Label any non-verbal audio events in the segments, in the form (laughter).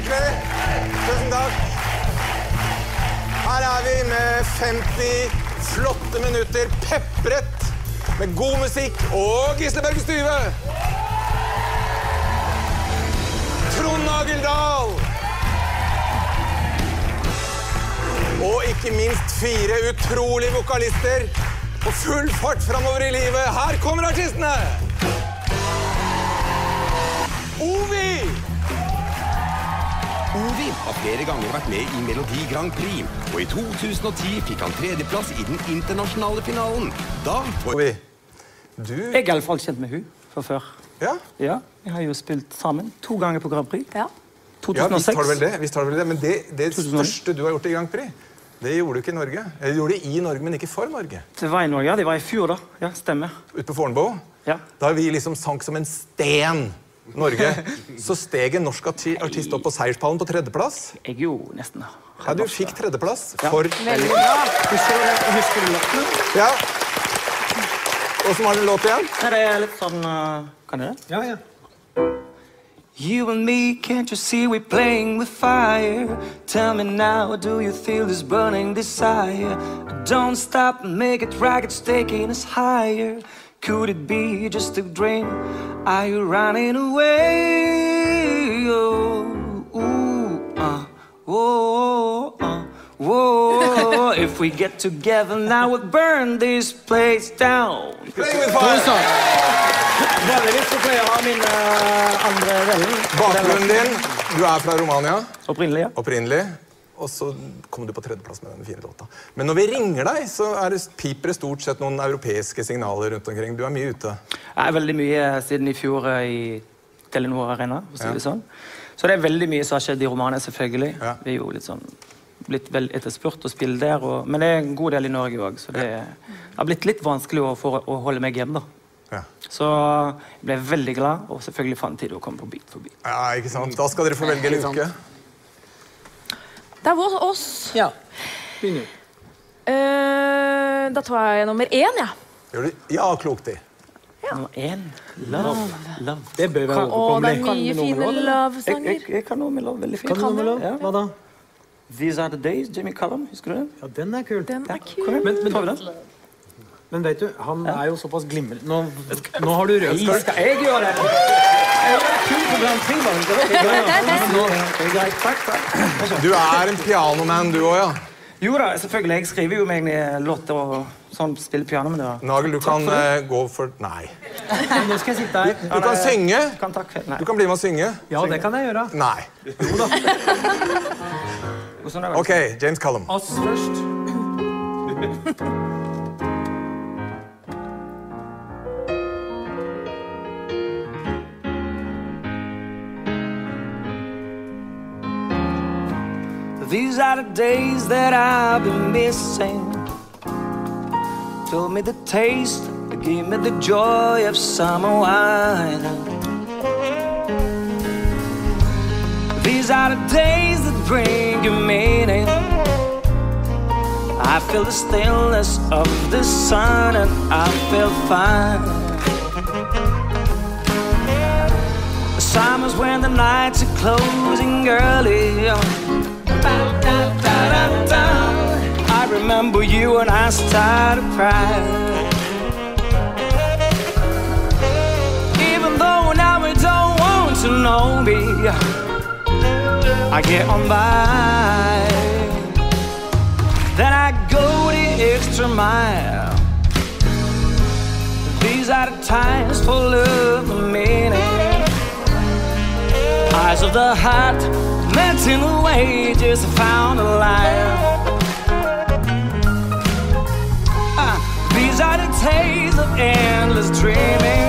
Gratulerer. Tusen takk. Her er vi med 50 flotte minutter pepret med god musikk og Gisle Berge Styve. Trond Nageldal. Og ikke minst fire utrolige vokalister på full fart framover i livet. Her kommer artistene! Ovi! Ovi har flere ganger vært med i Melodi Grand Prix, og i 2010 fikk han tredjeplass i den internasjonale finalen. Da Ovi, du Jeg er iallfall kjent med hun fra før. Ja, Ja, Vi har jo spilt sammen to ganger på Grand Prix. Ja. ja visst 2006. har du vel det. Visst har du vel det. Men det, det største du har gjort i Grand Prix, det gjorde du ikke i Norge. Eller gjorde det i Norge, men ikke for Norge. Det var i Norge, ja. Det var i fjor, da. Ja, Stemmer. Ute på Fornebu. Ja. Da vi liksom sank som en sten. Norge. Så steg en norsk artist opp på seierspallen på tredjeplass. Jeg jo nesten Ja, du fikk tredjeplass for Veldig bra. Husker du, det- husker du låten? Ja. Åssen var den låten igjen? Nei, Det er litt sånn uh, Kan du det? Ja, ja. You and me, can't you see we're playing with fire? Tell me now, do you feel this burning desire? Don't stop, make it right, it's taking us higher. Could it be just a dream? Are you running away? Oh, ooh, uh, whoa, uh, whoa. if we get together now, we'll burn this place down. Playing with fire. Vanligvis så pleier jeg å ha min eh, andre venn. Bakgrunnen din Du er fra Romania Opprinnelig, ja. opprinnelig. Og så kom du på tredjeplass med den fine låta. Men når vi ringer deg, så er det, piper det stort sett noen europeiske signaler rundt omkring. Du er mye ute. Jeg er veldig mye siden i fjor eh, i Telenor Arena. For å si Ja. det sånn. Så det er veldig mye som har skjedd i Romania, selvfølgelig. Ja. Vi er jo litt sånn blitt vel etterspurt å spille der, og, men det er en god del i Norge òg. Så det har blitt litt vanskelig å, for, å holde meg hjemme, da. Ja. Så jeg ble veldig glad, og selvfølgelig fant tid å komme på Beat for beat. ja, ikke sant? Da skal dere få velge en uke. Det er vår- oss. ja. Begynn du. Eh, da tar jeg nummer én, jeg. Gjør du? Ja, klokt i. Nummer én Love. love. Det bør være Å, det er mye fine lov, eller? Jeg, love-sanger. jeg, jeg kan noe med love veldig fint. Kan du noe med love? Ja. Hva da? These are the days, Jimmy Callum. Husker du den? Ja, den er kul. Den er kul. Men- men- tar vi den? Men vet du, han er jo såpass glimrende Nå, nå har du rød skal jeg gjøre det? Du er en pianoman, du òg, ja. Jo da, selvfølgelig. Jeg skriver jo meg ned låter og sånn, spiller piano med det. Nagel, du kan uh, gå for Nei. Nå skal jeg sitte her. Du kan synge. Kan. Du kan bli med og synge. Ja, det kan jeg gjøre. Nei. Jo da. (laughs) OK, James Cullum. Oss først. These are the days that I've been missing. Told me the taste, gave me the joy of summer wine. These are the days that bring you meaning. I feel the stillness of the sun and I feel fine. Summers when the nights are closing early. I remember you and I started crying. Even though now we don't want to know me, I get on by. Then I go the extra mile. These are the times love and meaning. Eyes of the heart, melting away, just found a light. Ah, these are the days of endless dreaming.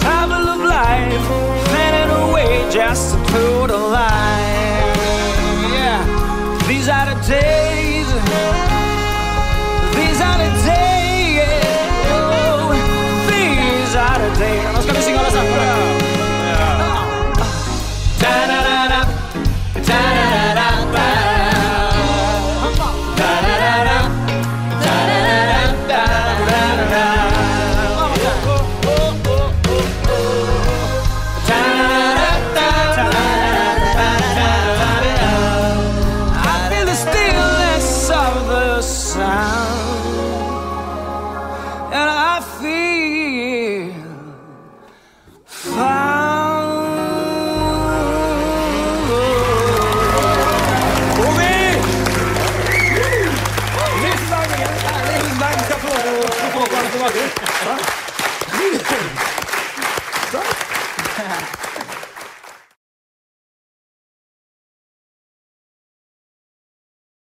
Travel of life, fading away just to put a line. Yeah, these are the days. These are the days. Oh, these are the days. Nå skal vi synge Valeu.